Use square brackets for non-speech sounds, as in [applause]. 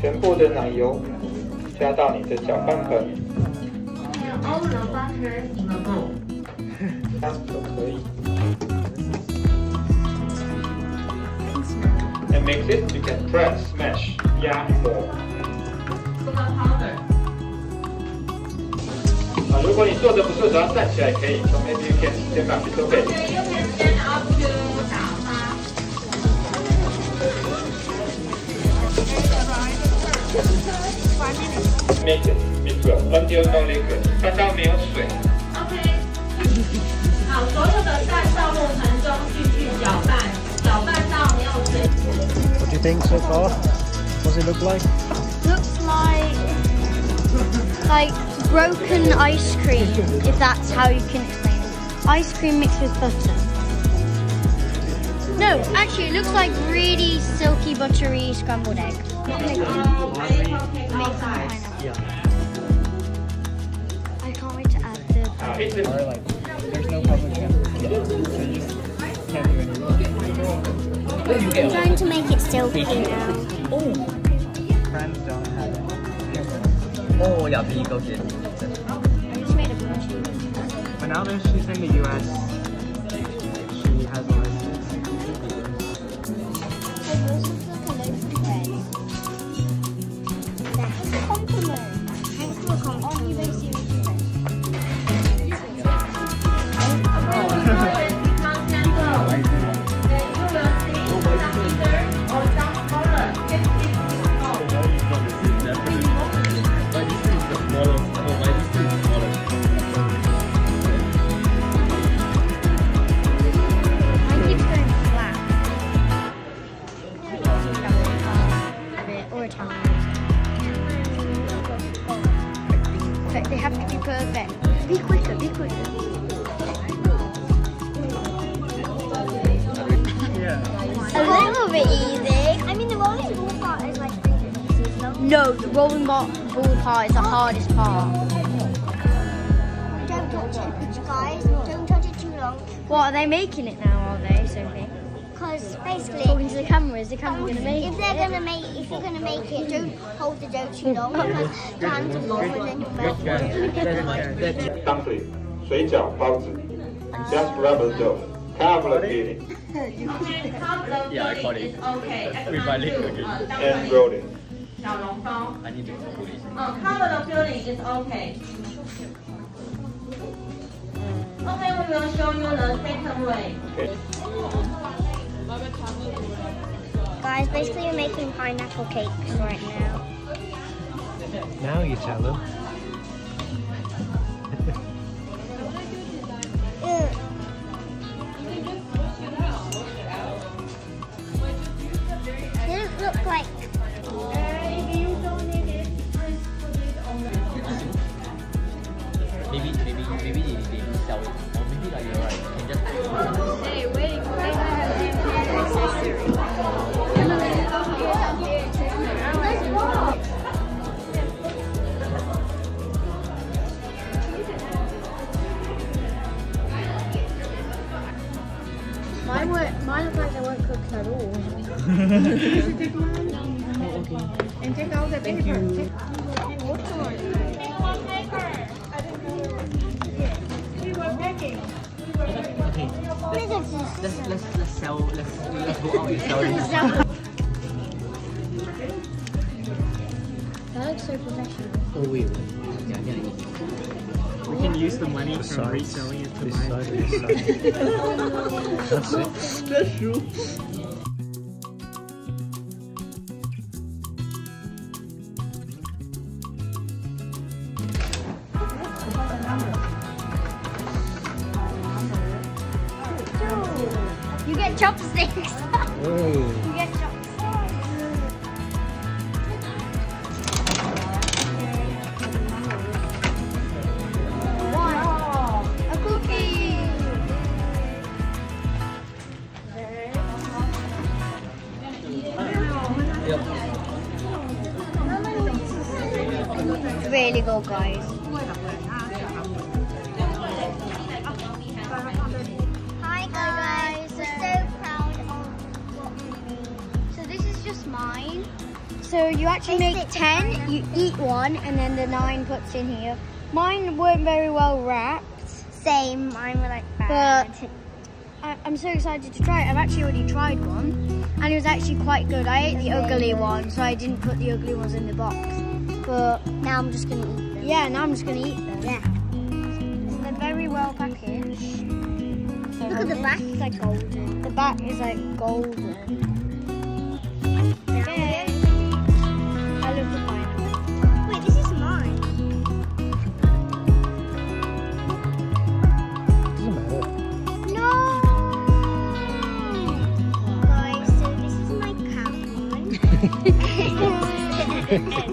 全部的奶油加到你的搅拌盆，all the butter in a bowl. 这样就可以。And mix it. You can press, smash, 压磨。Sugar powder. 啊，如果你坐着不顺，只要站起来可以。So maybe you can stand up. It's okay. Okay, you can stand up to Mix it, mix well until no liquid. 看到没有水。 OK，好，所有的在酵母盆中继续搅拌，搅拌到没有水。 What do you think so far? What does it look like? Looks like like broken ice cream, if that's how you can explain it. Ice cream mixed with butter. No, actually, it looks like really silky, buttery scrambled egg. Not mixed with pineapple. yeah. I can't wait to add the. Like, there's no public. I'm trying to make it still. now. Oh. Friends don't have it. Oh yeah, the ego did. I just made a bunch. But now that she's in the U.S. perfect. Be quicker, be quicker. Yeah. A little bit easy. I mean, the rolling ball part is like No, the rolling ball, ball part is the hardest part. Don't touch it, guys. Don't touch it too long. What are they making it now? Are they, Sophie? Because basically, Talking to the camera, is the camera going to make if it? they're gonna make, if you're gonna make it, don't hold the dough [laughs] too long because your hands will go and then you'll melt. dumpling, 水饺、包子，just rub the dough, cover the filling Yeah, I caught it. OK， We buy it again. and roll it. 小笼包。 I need to put it. 嗯，cover the filling is okay. Okay, we will show you the second way. Okay. Guys, basically we're making pineapple cakes right now. Now you tell them. [laughs] Ugh. They don't look like Maybe, maybe, maybe they, they sell it. Or maybe like you're right. Mine look like they weren't cooked at all. Okay. Let's, let's, let's, let's sell, let's, let's go out and sell it. That looks so professional. Oh, wait, wait. Yeah, yeah, use the money from reselling it to buy side, this side. That's it. You get chopsticks. Oh. you get chopsticks. Good, guys. Hi guys, we're so proud of what we made. So this is just mine. so you actually make 10, you eat one, and then the nine puts in here. Mine weren't very well wrapped, Same, mine were like but bad. I, I'm so excited to try it. I've actually already tried one, and it was actually quite good. I ate the ugly one, so I didn't put the ugly ones in the box. But now I'm just gonna eat them. yeah, now I'm just going to eat them. Yeah. They're very well packaged. So Look at the back, it's like golden. The back is like golden. Yeah. [laughs] [laughs]